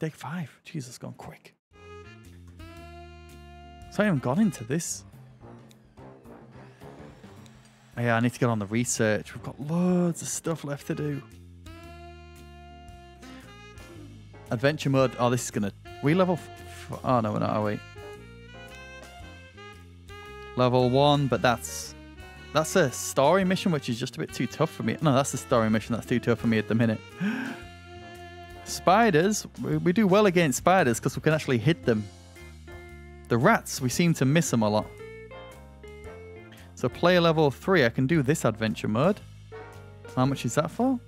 Day five. Jesus, gone quick. So I haven't gone into this. Oh, yeah, I need to get on the research. We've got loads of stuff left to do. Adventure mode. Oh, this is gonna. We level. F oh no, we're not. Are we? Level one, but that's that's a story mission, which is just a bit too tough for me. No, that's the story mission that's too tough for me at the minute. spiders, we, do well against spiders because we can actually hit them. The rats, we seem to miss them a lot. So player level 3, I can do this adventure mode. How much is that for?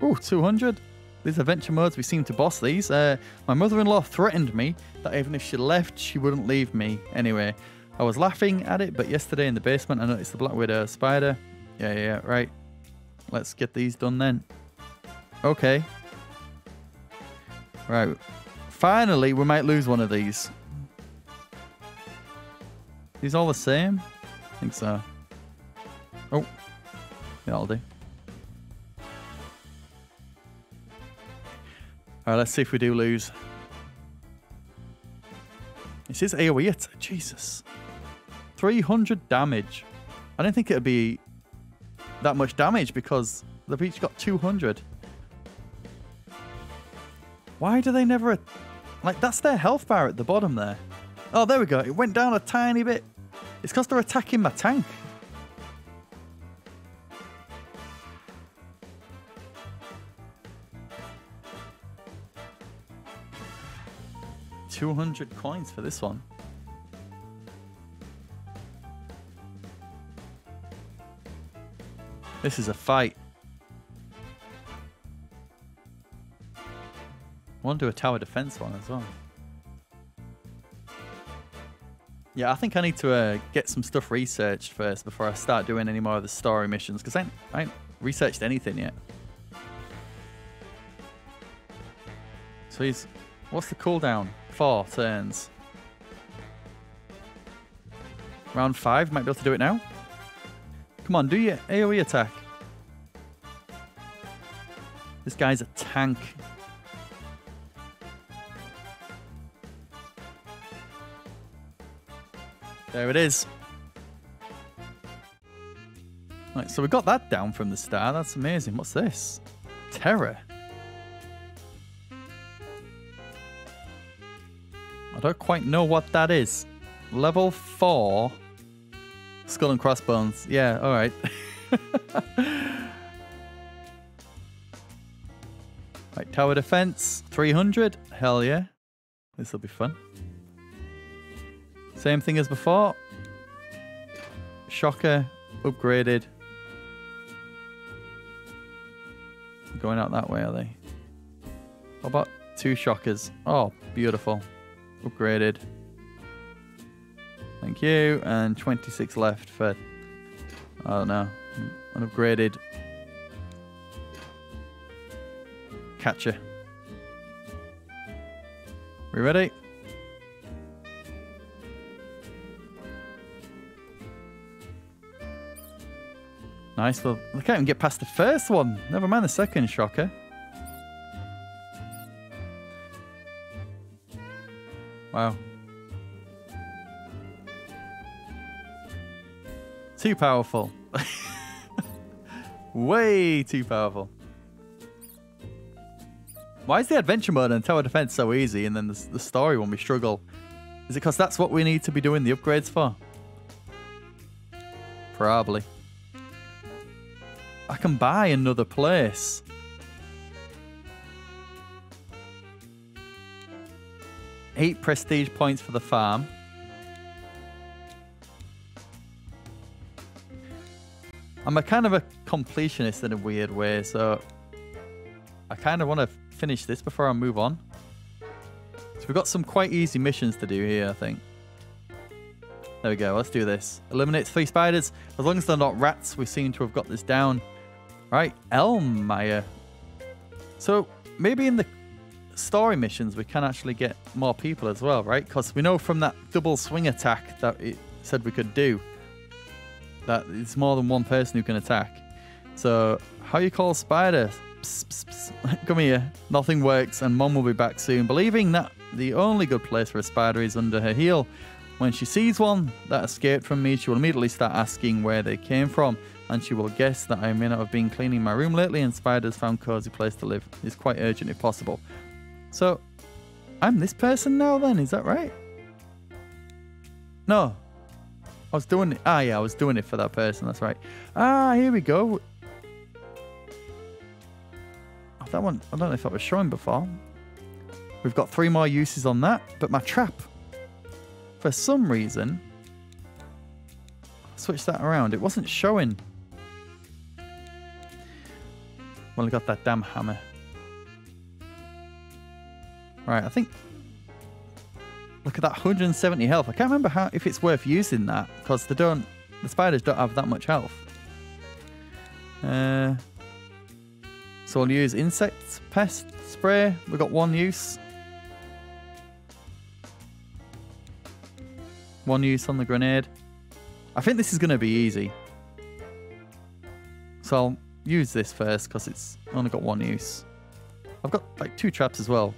Oh, 200. These adventure modes, we seem to boss these. Uh, my mother-in-law threatened me that even if she left, she wouldn't leave me. Anyway, I was laughing at it, but yesterday in the basement, I noticed the Black Widow spider. Yeah, yeah, right. Let's get these done then. Okay. Right. Finally, we might lose one of these. These all the same? I think so. Oh. Yeah, I'll do. Alright, let's see if we do lose. This is AoE it. Jesus. 300 damage. I don't think it'd be that much damage because they've each got 200. Why do they never... Like, that's their health bar at the bottom there. Oh, there we go. It went down a tiny bit. It's because they're attacking my tank. Two hundred coins for this one. This is a fight. Want to do a tower defense one as well. Yeah, I think I need to uh, get some stuff researched first before I start doing any more of the story missions because I, I ain't researched anything yet. So he's... What's the cooldown? Four turns. Round five, might be able to do it now. Come on, do your AoE attack. This guy's a tank. There it is. Right, so we got that down from the star. That's amazing. What's this? Terror. I don't quite know what that is. Level 4. Skull and crossbones. Yeah, alright. right, tower defense. 300. Hell yeah. This will be fun. Same thing as before. Shocker. Upgraded. Going out that way, are they? How about two shockers? Oh, beautiful. Upgraded. Thank you. And 26 left for, I don't know, an upgraded catcher. We ready? Nice. Well, I can't even get past the first one. Never mind the second shocker. Wow. Too powerful. Way too powerful. Why is the adventure mode and tower defense so easy and then the, the story when we struggle? Is it because that's what we need to be doing the upgrades for? Probably. Can buy another place. Eight prestige points for the farm. I'm a kind of a completionist in a weird way, so I kind of want to finish this before I move on. So we've got some quite easy missions to do here, I think. There we go, let's do this. Eliminate three spiders. As long as they're not rats, we seem to have got this down. Right, Elmire. So maybe in the story missions we can actually get more people as well, right? Because we know from that double swing attack that it said we could do that it's more than one person who can attack. So, how you call spiders? Psst, psst, psst. Come here. Nothing works, and Mom will be back soon, believing that the only good place for a spider is under her heel. When she sees one that escaped from me, she will immediately start asking where they came from, and she will guess that I may not have been cleaning my room lately and spiders found cozy place to live. It's quite urgent if possible. So, I'm this person now then, is that right? No. I was doing it. Ah, yeah, I was doing it for that person, that's right. Ah, here we go. That one, I don't know if that was showing before. We've got three more uses on that, but my trap, for some reason, switch that around. It wasn't showing. Well, I got that damn hammer. Right, I think... Look at that 170 health. I can't remember how if it's worth using that because they don't. The spiders don't have that much health. Uh, so I'll use insect pest spray. We've got one use. One use on the grenade. I think this is going to be easy. So I'll use this first because it's only got one use. I've got like two traps as well.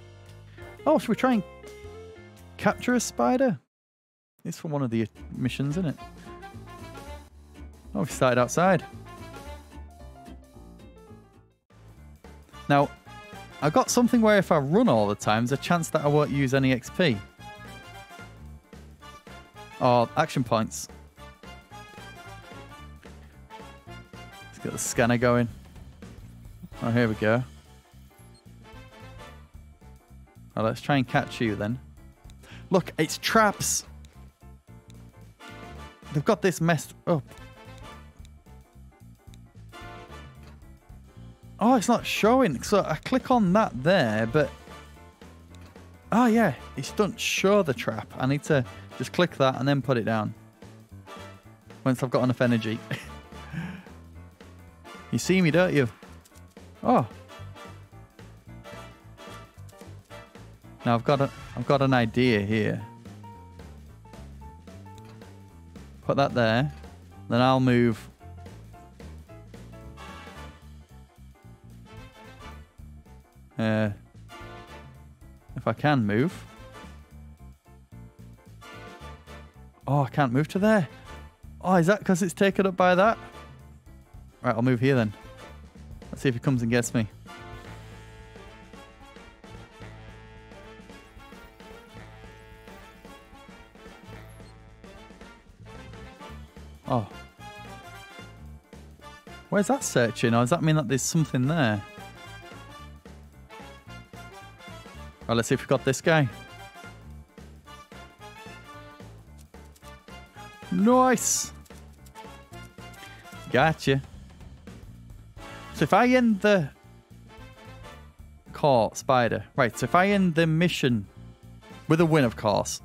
Oh, should we try and capture a spider? It's for one of the missions, isn't it? Oh, we started outside. Now, I've got something where if I run all the time, there's a chance that I won't use any XP. Or oh, action points. The scanner going. Oh, here we go. Let's try and catch you then. Look, it's traps. They've got this messed up. Oh, it's not showing. So I click on that there, but... Oh, yeah. It doesn't show the trap. I need to just click that and then put it down. Once I've got enough energy. you see me, don't you? Oh. Now I've got a I've got an idea here. Put that there. Then I'll move Uh, if I can move. Oh, I can't move to there. Oh, is that because it's taken up by that? Right, I'll move here then. Let's see if he comes and gets me. Oh. Where's that searching? Or does that mean that there's something there? Right, let's see if we've got this guy. Nice. Gotcha. So if I end the call spider, right? So if I end the mission with a win, of course,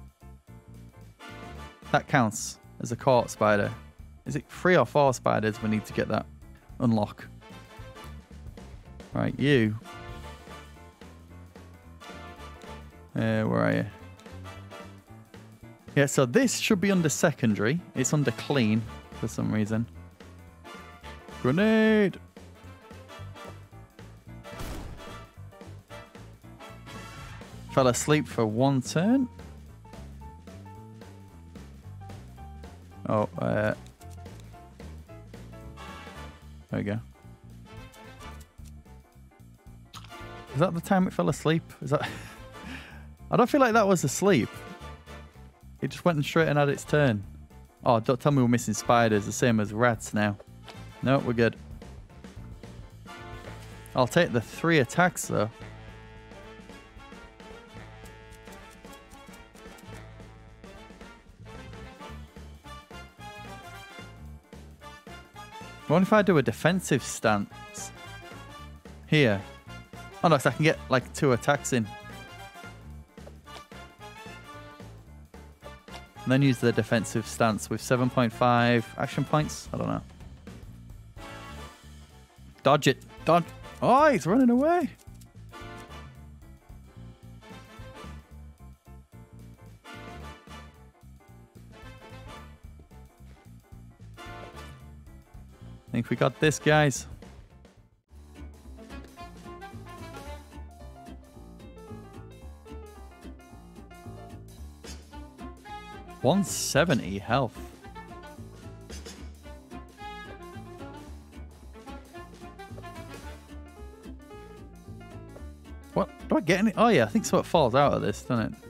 that counts as a caught spider. Is it three or four spiders we need to get that unlock? Right, you Uh, where are you? Yeah, so this should be under secondary. It's under clean for some reason. Grenade! Fell asleep for one turn. Oh, uh... There we go. Is that the time it fell asleep? Is that... I don't feel like that was asleep. It just went straight and had its turn. Oh, don't tell me we're missing spiders, the same as rats now. No, we're good. I'll take the three attacks though. What if I do a defensive stance? Here. Oh no, so I can get like two attacks in. And then use the defensive stance with 7.5 action points. I don't know. Dodge it. Dodge. Oh, he's running away. we got this, guys. One seventy health. What do I get? Any? Oh yeah, I think so. It falls out of this, doesn't it?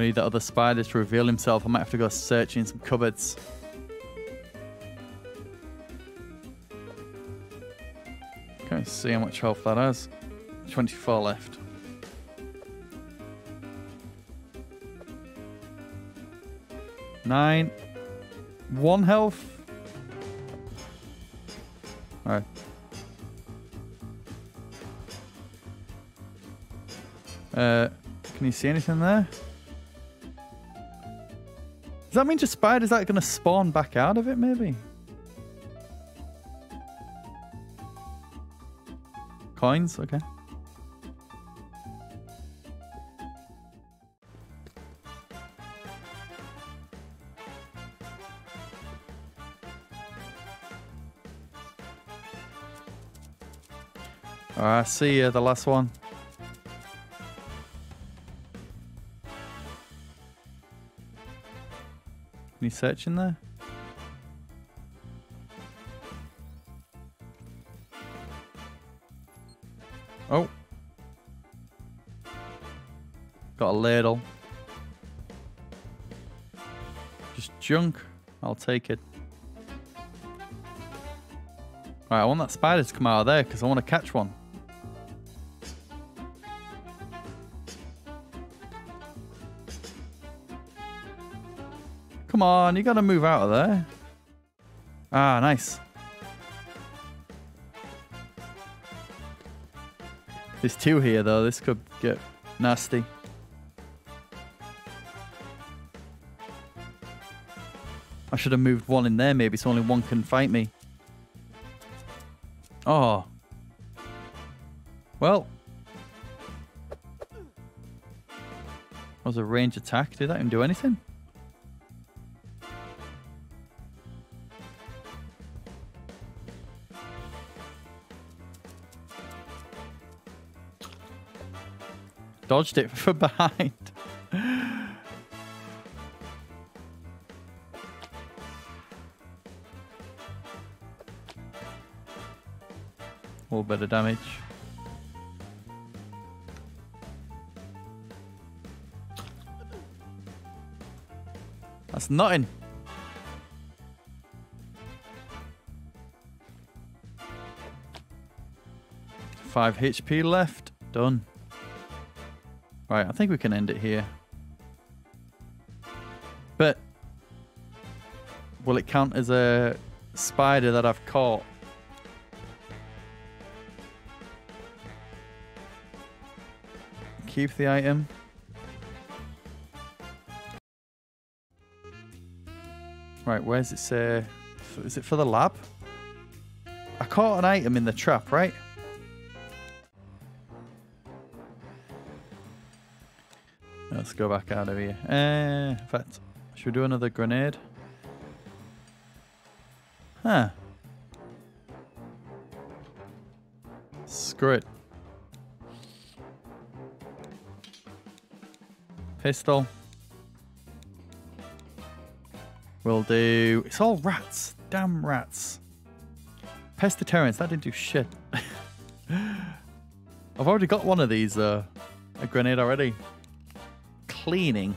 We need the other spider to reveal himself. I might have to go searching some cupboards. Okay, see how much health that has. 24 left. Nine. One health. Alright. Uh, can you see anything there? Does that mean just spiders are going to spawn back out of it, maybe? Coins? Okay. Alright, see you, the last one. Any search in there? Oh. Got a ladle. Just junk. I'll take it. Right, I want that spider to come out of there because I want to catch one. Come on, you gotta move out of there. Ah, nice. There's two here, though. This could get nasty. I should have moved one in there, maybe, so only one can fight me. Oh. Well. That was a range attack. Did that even do anything? Dodged it from behind. A little bit of damage. That's nothing. Five HP left. Done. Right, I think we can end it here. But will it count as a spider that I've caught? Keep the item. Right, where's it say? Is it for the lab? I caught an item in the trap, right? Let's go back out of here. Uh, in fact, should we do another grenade? Huh. Screw it. Pistol. We'll do... It's all rats. Damn rats. Pest deterrence. That didn't do shit. I've already got one of these, uh, a grenade already cleaning.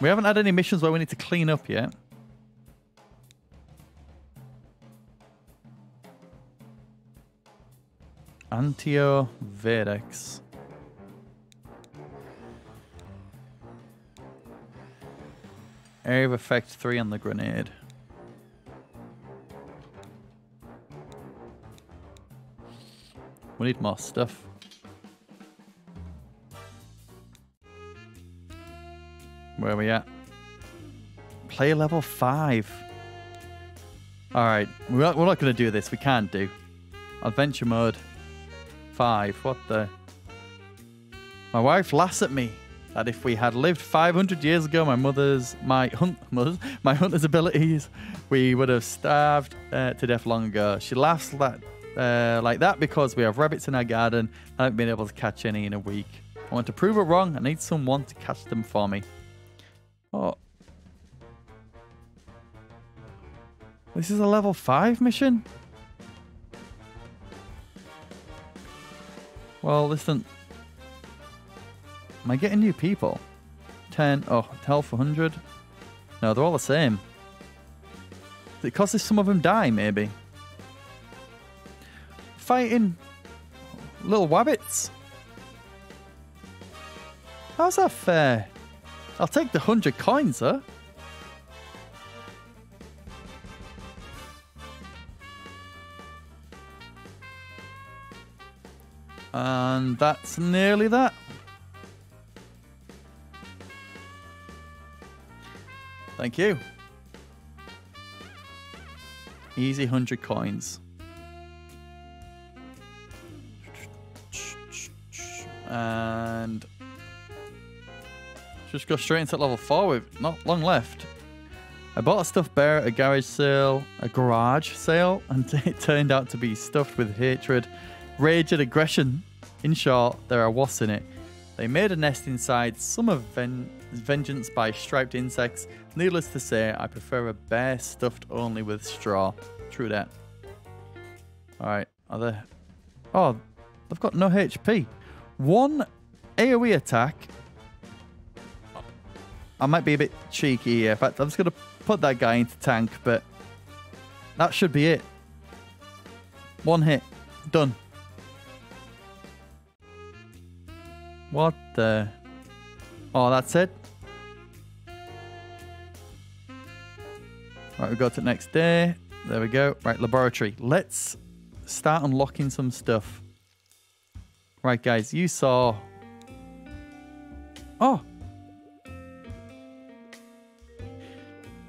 We haven't had any missions where we need to clean up yet. Antio Vedex. Area of effect 3 on the grenade. We need more stuff. Where are we at? Play level 5. Alright, we're not, we're not going to do this. We can't do. Adventure mode. 5. What the... My wife laughs at me that if we had lived 500 years ago, my mother's, my hunt, mother's, my hunter's abilities, we would have starved uh, to death long ago. She laughs that uh, like that because we have rabbits in our garden. I haven't been able to catch any in a week. I want to prove it wrong. I need someone to catch them for me. Oh. This is a level 5 mission? Well, listen. Am I getting new people? 10. Oh, health 100. No, they're all the same. It because some of them die, maybe? Fighting little wabbits. How's that fair? I'll take the 100 coins, sir. And that's nearly that. Thank you. Easy 100 coins. And just go straight into level 4 with not long left. I bought a stuffed bear at a garage sale, a garage sale, and it turned out to be stuffed with hatred, rage, and aggression. In short, there are wasps in it. They made a nest inside, some of ven vengeance by striped insects. Needless to say, I prefer a bear stuffed only with straw. True that. Alright, are they... Oh, they've got no HP. One AoE attack. I might be a bit cheeky here. In fact, I'm just going to put that guy into tank, but that should be it. One hit. Done. What the... Oh, that's it? Right, we go to the next day. There we go. Right, laboratory. Let's start unlocking some stuff. Right, guys, you saw... Oh!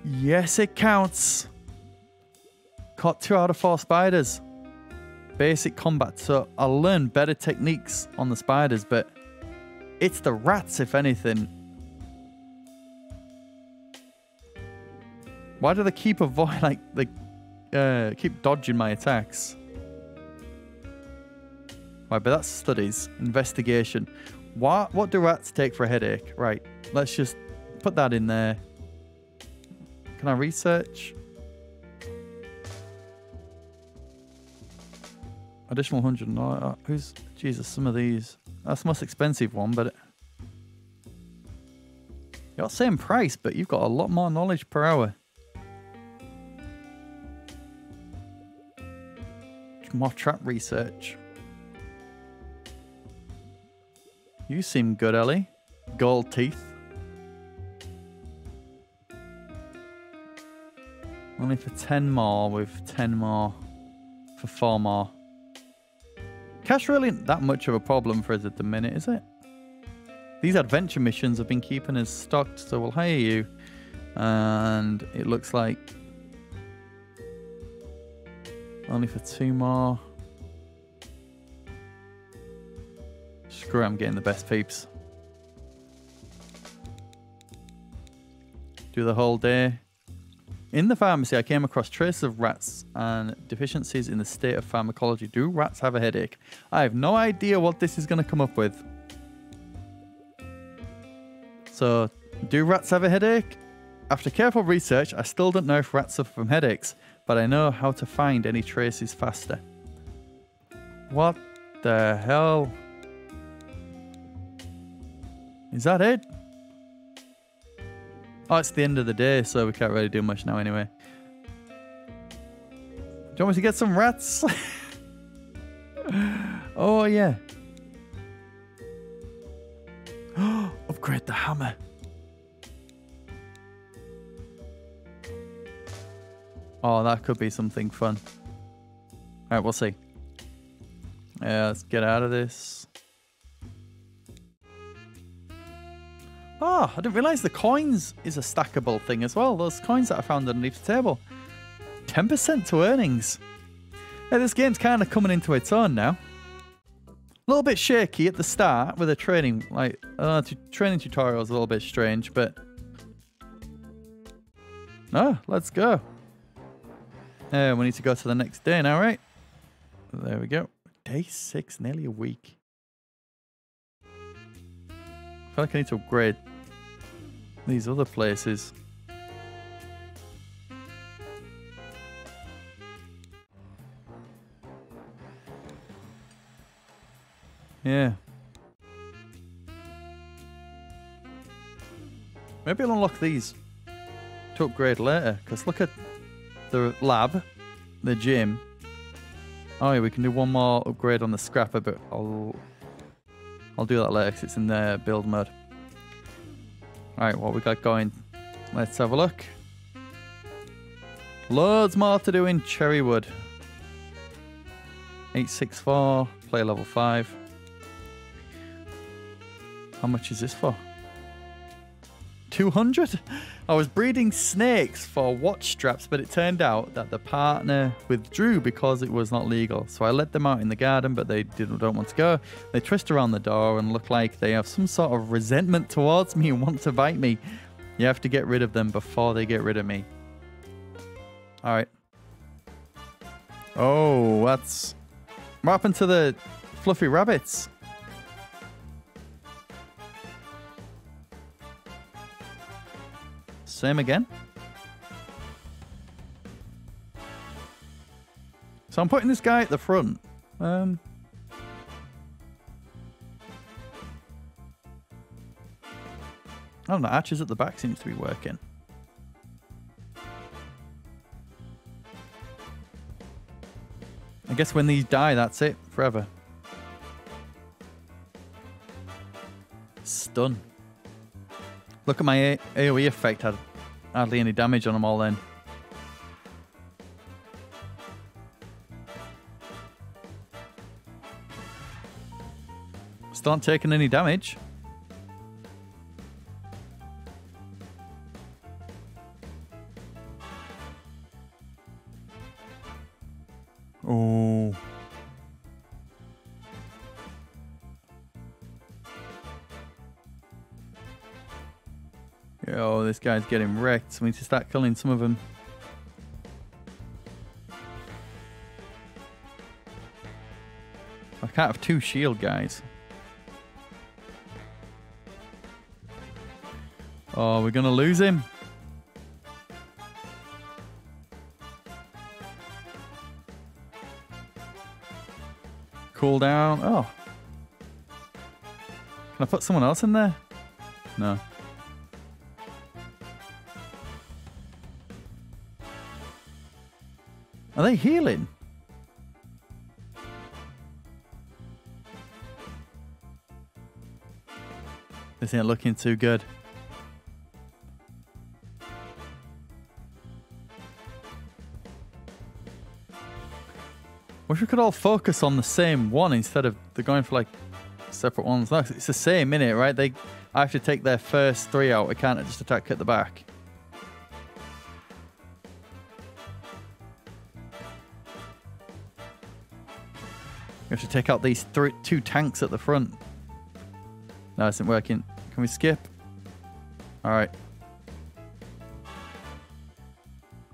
Yes, it counts. Caught two out of four spiders. Basic combat. So I'll learn better techniques on the spiders, but it's the rats, if anything. Why do they keep avoid like they uh, keep dodging my attacks? Right, but that's studies, investigation. What what do rats take for a headache? Right, let's just put that in there. Can I research? Additional 100. Uh, who's Jesus? Some of these. That's the most expensive one, but it, you're same price, but you've got a lot more knowledge per hour. More trap research. You seem good, Ellie. Gold teeth. Only for 10 more with 10 more for 4 more. Cash really isn't that much of a problem for us at the minute, is it? These adventure missions have been keeping us stocked, so we'll hire you. And it looks like only for two more. Screw it, I'm getting the best peeps. Do the whole day. In the pharmacy, I came across traces of rats and deficiencies in the state of pharmacology. Do rats have a headache? I have no idea what this is going to come up with. So, do rats have a headache? After careful research, I still don't know if rats suffer from headaches, but I know how to find any traces faster. What the hell? Is that it? Oh, it's the end of the day, so we can't really do much now anyway. Do you want me to get some rats? oh, yeah. Upgrade the hammer. Oh, that could be something fun. Alright, we'll see. Yeah, let's get out of this. Oh, I didn't realise the coins is a stackable thing as well. Those coins that I found underneath the table. 10% to earnings. Yeah, this game's kind of coming into its own now. A little bit shaky at the start with the training. Like, uh, training tutorial is a little bit strange, but... No, let's go. Uh, we need to go to the next day now, right? There we go. Day six, nearly a week. Feel like I need to upgrade these other places. Yeah. Maybe I'll unlock these to upgrade later. Because look at the lab, the gym. Oh yeah, we can do one more upgrade on the scrapper, but I'll I'll do that later because it's in the build mode. Alright, what we got going? Let's have a look. Loads more to do in Cherrywood. 864, play level 5. How much is this for? 200? I was breeding snakes for watch straps, but it turned out that the partner withdrew because it was not legal. So I let them out in the garden, but they didn't don't want to go. They twist around the door and look like they have some sort of resentment towards me and want to bite me. You have to get rid of them before they get rid of me. All right. Oh, that's what happened to the fluffy rabbits? Same again. So I'm putting this guy at the front. Um, I don't know, Archers at the back seems to be working. I guess when these die, that's it. Forever. Stun. Look at my A AoE effect. Had hardly any damage on them all then. Still not taking any damage. Guy's getting wrecked. So we need to start killing some of them. I can't have two shield guys. Oh, we're gonna lose him. Cool down. Oh. Can I put someone else in there? No. Are they healing? This ain't looking too good. Wish we could all focus on the same one instead of they're going for like separate ones. It's the same in it, right? They I have to take their first three out. I can't just attack at the back. We have to take out these three, two tanks at the front. No, it isn't working. Can we skip? Alright.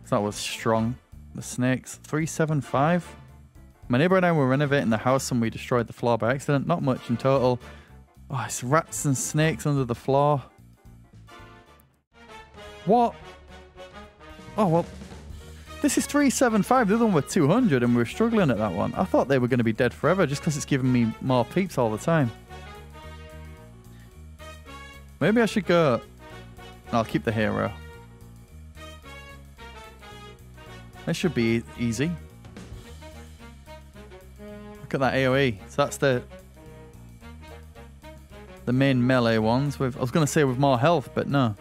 That was strong. The snakes. 375. My neighbor and I were renovating the house and we destroyed the floor by accident. Not much in total. Oh, it's rats and snakes under the floor. What? Oh, well, this is 375. The other one was 200 and we were struggling at that one. I thought they were going to be dead forever just because it's giving me more peeps all the time. Maybe I should go... I'll keep the hero. That should be easy. Look at that AoE. So that's the the main melee ones. With I was going to say with more health, but no.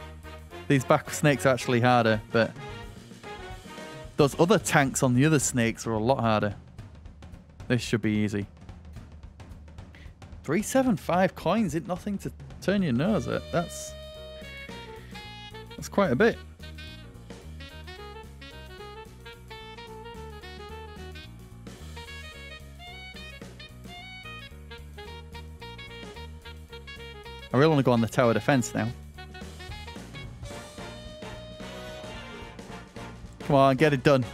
These back snakes are actually harder, but those other tanks on the other snakes are a lot harder. This should be easy. 375 coins is nothing to turn your nose at. That's that's quite a bit. I really want to go on the tower defense now. Come on, get it done.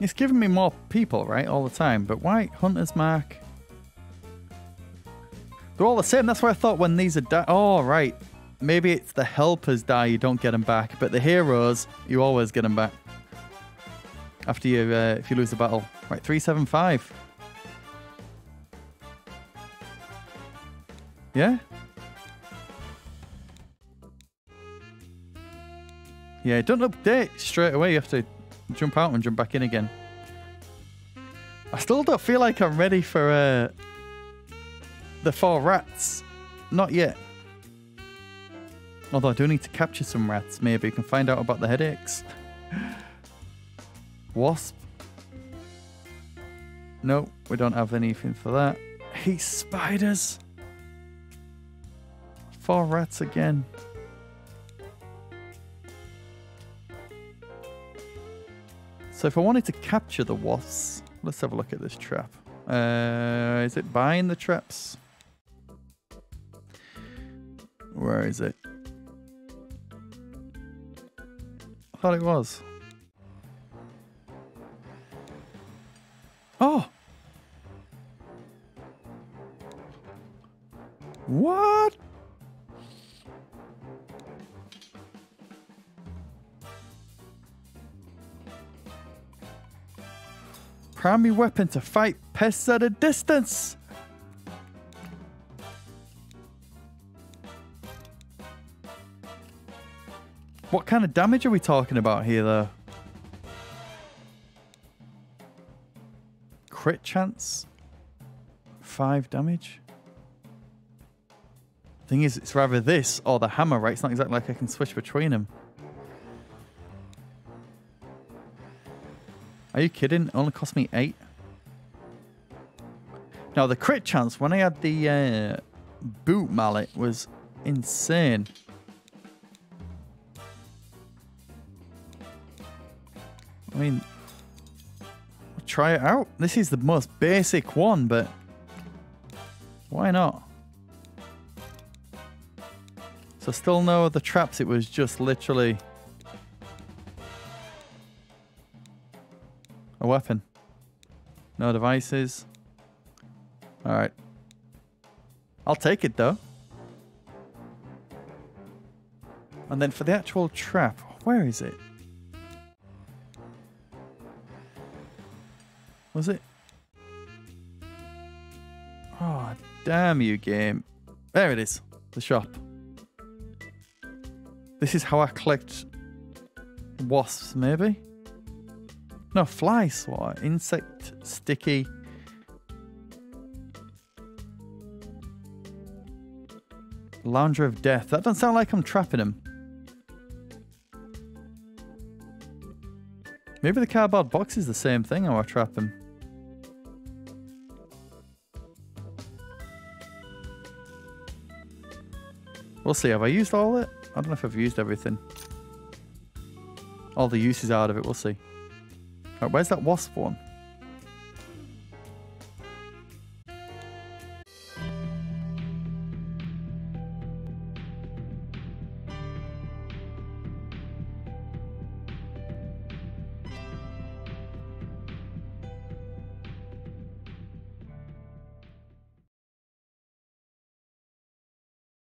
It's giving me more people, right, all the time. But why Hunter's Mark? They're all the same. That's why I thought when these are die. Oh, right. Maybe it's the helpers die, you don't get them back. But the heroes, you always get them back. After you, uh, if you lose the battle. Right, 375. Yeah? Yeah, don't update straight away. You have to jump out and jump back in again. I still don't feel like I'm ready for uh, the four rats. Not yet. Although I do need to capture some rats, maybe. You can find out about the headaches. Wasp. No, we don't have anything for that. Hate spiders. Four rats again. So if I wanted to capture the wasps, let's have a look at this trap. Uh, is it buying the traps? Where is it? I thought it was. Oh! What? Primary weapon to fight pests at a distance. What kind of damage are we talking about here, though? Crit chance? Five damage? Thing is, it's rather this or the hammer, right? It's not exactly like I can switch between them. Are you kidding? It only cost me eight. Now the crit chance when I had the uh, boot mallet was insane. I mean, try it out. This is the most basic one, but why not? So still no other traps. It was just literally weapon. No devices. Alright. I'll take it though. And then for the actual trap, where is it? Was it? Oh, damn you, game. There it is. The shop. This is how I collect wasps, maybe? No, fly swatter. Insect, sticky. Lounger of Death. That doesn't sound like I'm trapping him. Maybe the cardboard box is the same thing or I trap him. We'll see. Have I used all it? I don't know if I've used everything. All the uses out of it. We'll see. Where's that wasp one?